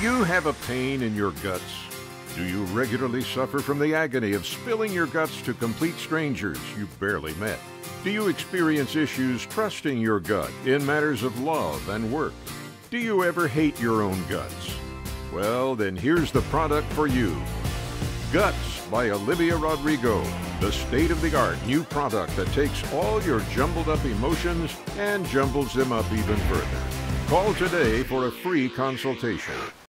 you have a pain in your guts? Do you regularly suffer from the agony of spilling your guts to complete strangers you barely met? Do you experience issues trusting your gut in matters of love and work? Do you ever hate your own guts? Well, then here's the product for you Guts by Olivia Rodrigo, the state of the art new product that takes all your jumbled up emotions and jumbles them up even further. Call today for a free consultation.